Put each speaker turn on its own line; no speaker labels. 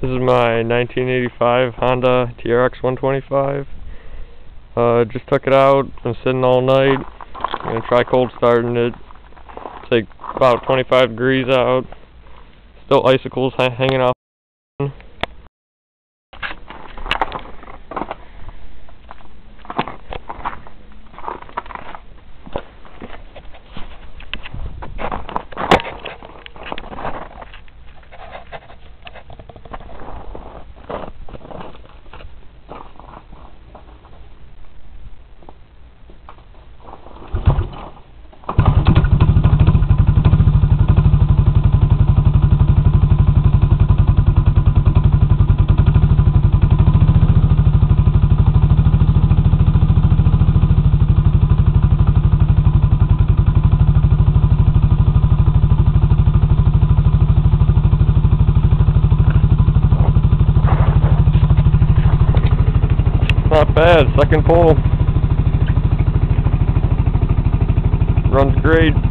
This is my 1985 Honda TRX 125. Uh, just took it out, been sitting all night. I'm gonna try cold starting it. It's like about 25 degrees out. Still icicles ha hanging off. Not bad, second pull. Runs great.